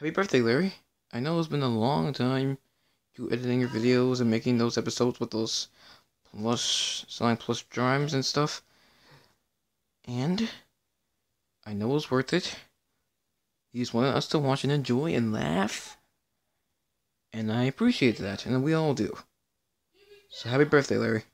Happy birthday, Larry. I know it's been a long time you editing your videos and making those episodes with those plus selling plus drives and stuff. And I know it's worth it. You just wanted us to watch and enjoy and laugh. And I appreciate that, and we all do. So happy birthday, Larry.